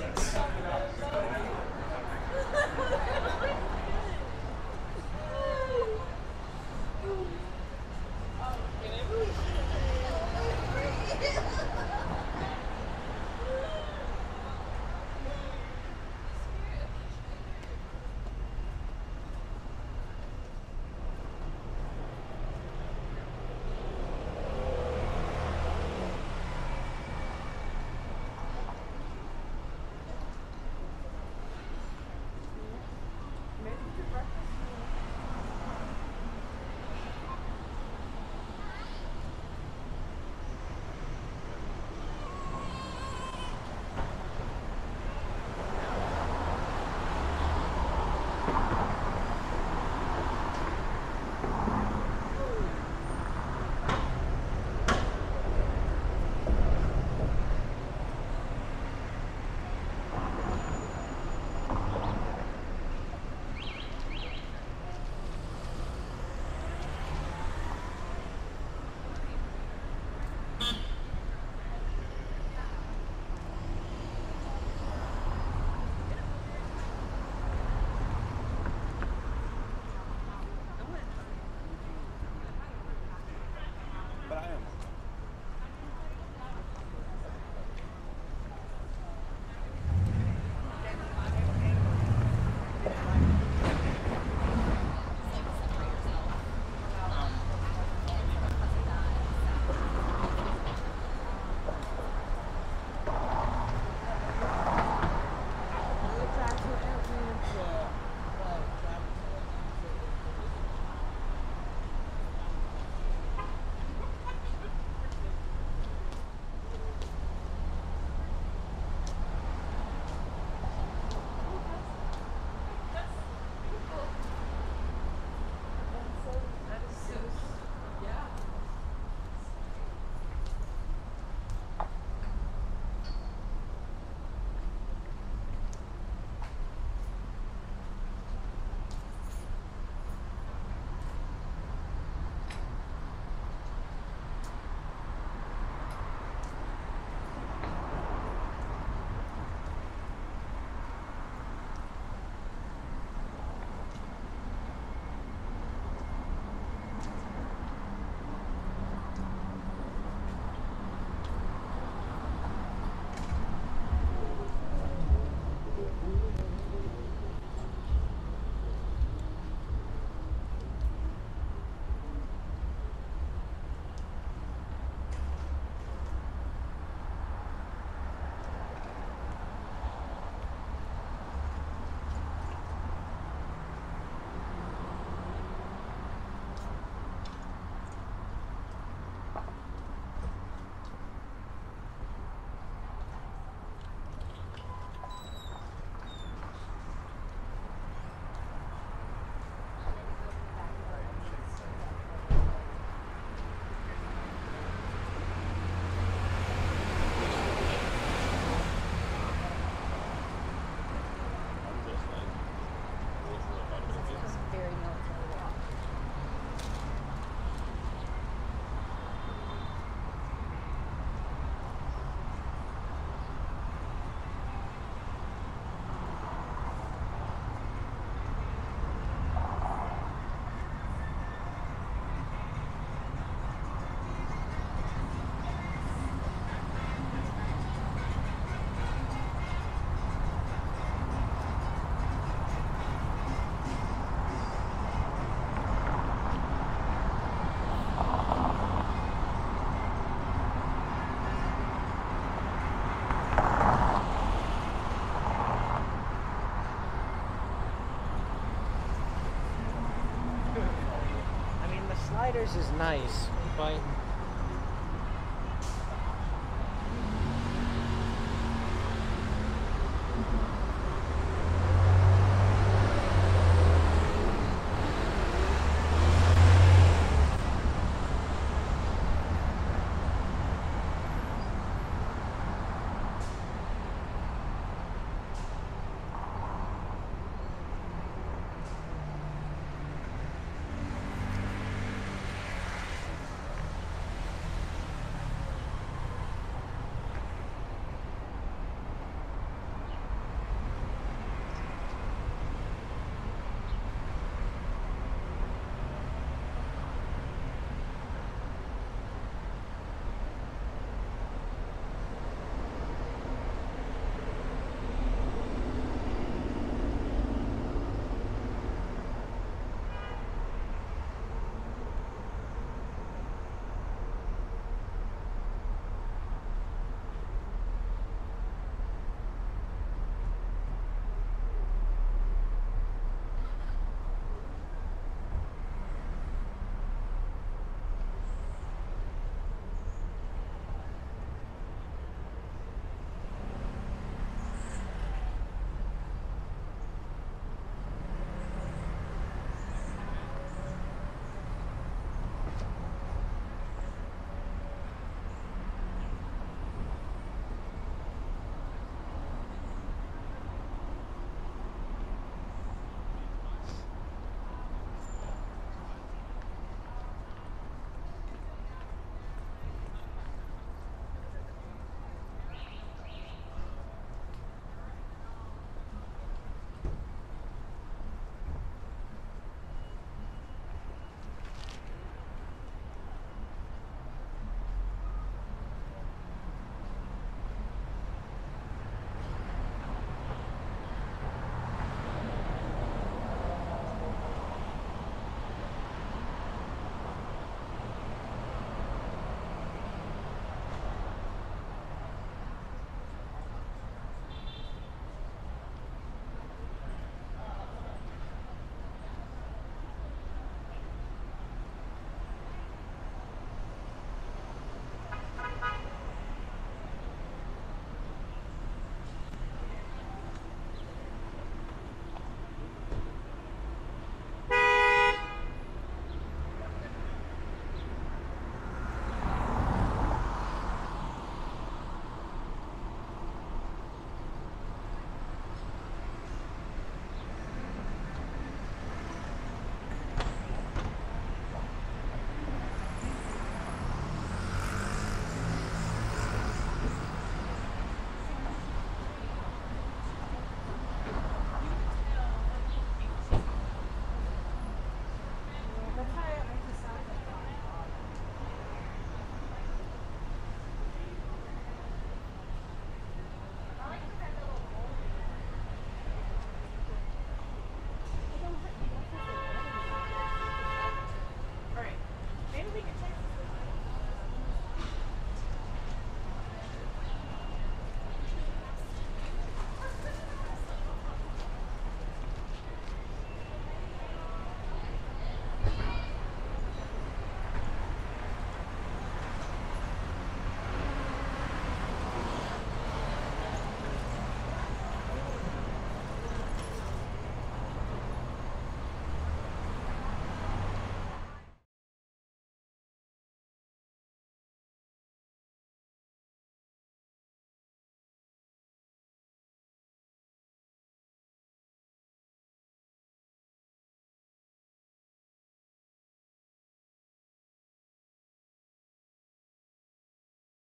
But Sliders is nice, but